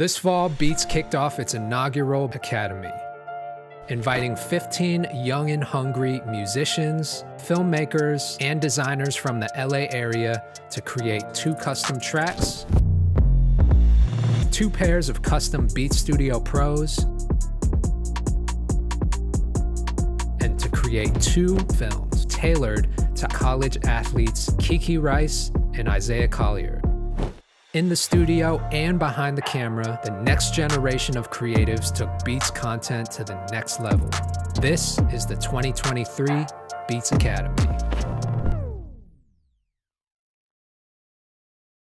This fall, Beats kicked off its inaugural Academy, inviting 15 young and hungry musicians, filmmakers, and designers from the LA area to create two custom tracks, two pairs of custom Beats Studio Pros, and to create two films tailored to college athletes Kiki Rice and Isaiah Collier. In the studio and behind the camera, the next generation of creatives took Beats content to the next level. This is the 2023 Beats Academy.